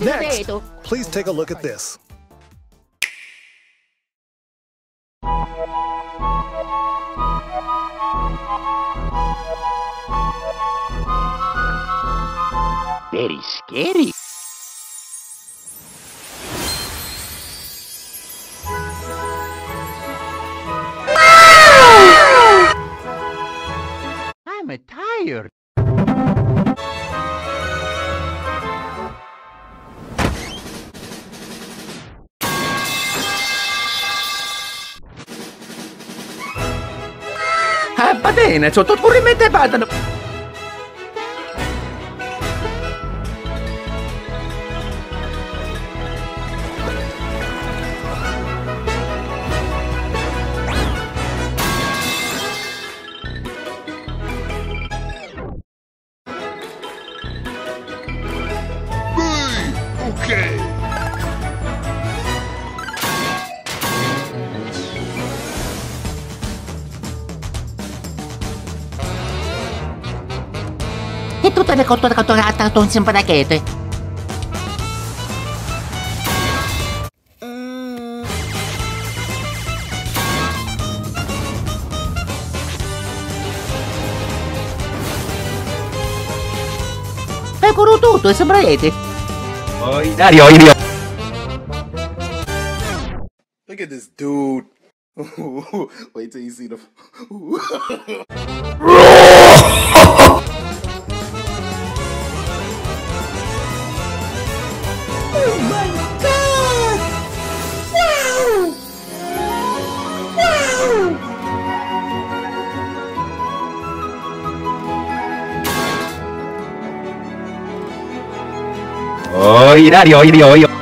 Next, please take a look at this. Very scary. I'm tired. Va bene, sotto corrimento e. Okay. Tutte le cotture catturate con sempre racchette. E con tutto, e sembra rete. Oh, Dario, Dario. Look at this dude. Wait till you see the. Oh, Dario, Dario, io.